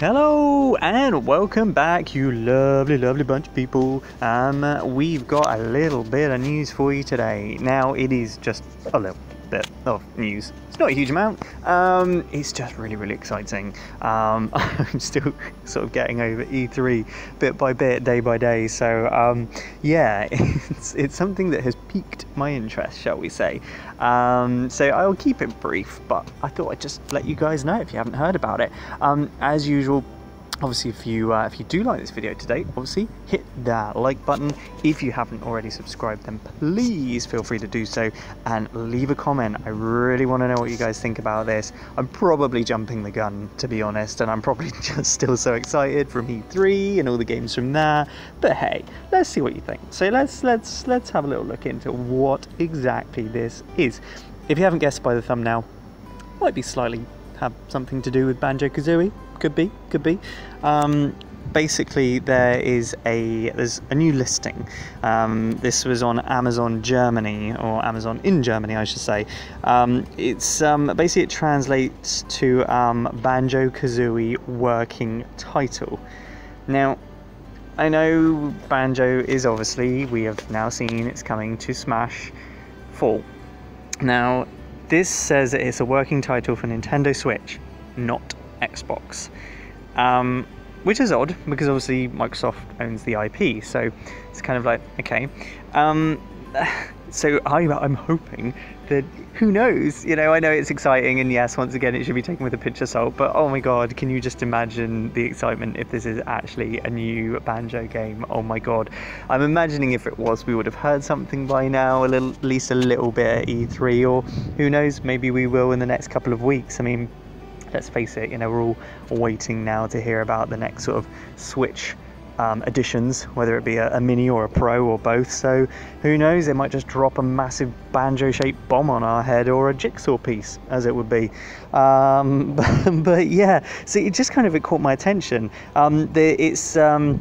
Hello and welcome back, you lovely, lovely bunch of people. Um, we've got a little bit of news for you today. Now, it is just a little bit of news. It's not a huge amount. Um, it's just really, really exciting. Um, I'm still sort of getting over E3 bit by bit, day by day. So um, yeah, it's it's something that has piqued my interest, shall we say? Um, so I'll keep it brief, but I thought I'd just let you guys know if you haven't heard about it. Um, as usual obviously if you uh, if you do like this video today obviously hit that like button. If you haven't already subscribed then please feel free to do so and leave a comment. I really want to know what you guys think about this. I'm probably jumping the gun to be honest and i'm probably just still so excited from e3 and all the games from there. But hey let's see what you think. So let's let's let's have a little look into what exactly this is. If you haven't guessed by the thumbnail might be slightly have something to do with banjo kazooie could be, could be. Um, basically, there is a there's a new listing. Um, this was on Amazon Germany or Amazon in Germany, I should say. Um, it's um, basically it translates to um, Banjo Kazooie working title. Now, I know Banjo is obviously we have now seen it's coming to Smash Fall. Now, this says it's a working title for Nintendo Switch, not Xbox. Um, which is odd because obviously Microsoft owns the IP, so it's kind of like okay. Um, so I, I'm hoping that who knows? You know, I know it's exciting, and yes, once again, it should be taken with a pinch of salt. But oh my god, can you just imagine the excitement if this is actually a new banjo game? Oh my god, I'm imagining if it was, we would have heard something by now, a little, at least a little bit at E3, or who knows, maybe we will in the next couple of weeks. I mean, let's face it, you know, we're all waiting now to hear about the next sort of Switch um, additions, whether it be a, a, mini or a pro or both. So who knows? They might just drop a massive banjo-shaped bomb on our head or a jigsaw piece, as it would be. Um, but, but, yeah, so it just kind of it caught my attention. Um, the, it's um,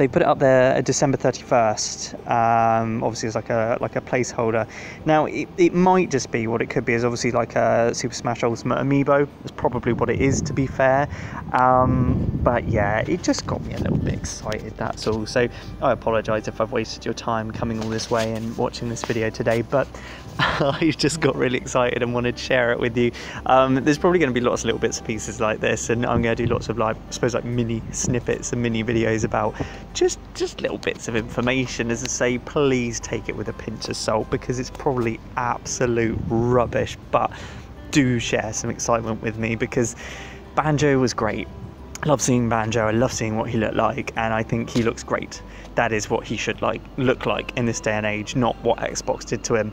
they put it up there December 31st. Um, obviously, it's like a like a placeholder. Now, it, it might just be what it could be is obviously like a Super Smash Ultimate amiibo. It's probably what it is, to be fair. Um, but yeah, it just got me a little bit excited. That's all. So I apologise if I've wasted your time coming all this way and watching this video today, but I just got really excited and wanted to share it with you. Um, there's probably going to be lots of little bits and pieces like this, and I'm going to do lots of like, I suppose, like mini snippets and mini videos about just just little bits of information. As I say, please take it with a pinch of salt because it's probably absolute rubbish, but do share some excitement with me because Banjo was great. Love seeing Banjo. I love seeing what he looked like, and I think he looks great. That is what he should like look like in this day and age, not what Xbox did to him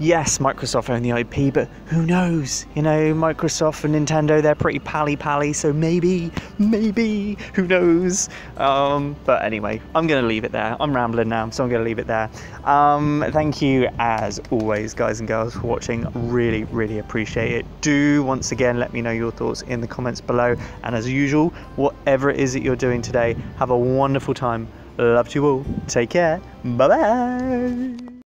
yes, Microsoft own the IP, but who knows? You know, Microsoft and Nintendo, they're pretty pally pally, so maybe, maybe, who knows? Um, but anyway, I'm going to leave it there. I'm rambling now, so I'm going to leave it there. Um, thank you, as always, guys and girls, for watching. Really, really appreciate it. Do once again let me know your thoughts in the comments below. And as usual, whatever it is that you're doing today, have a wonderful time. Love to you all. Take care. Bye bye.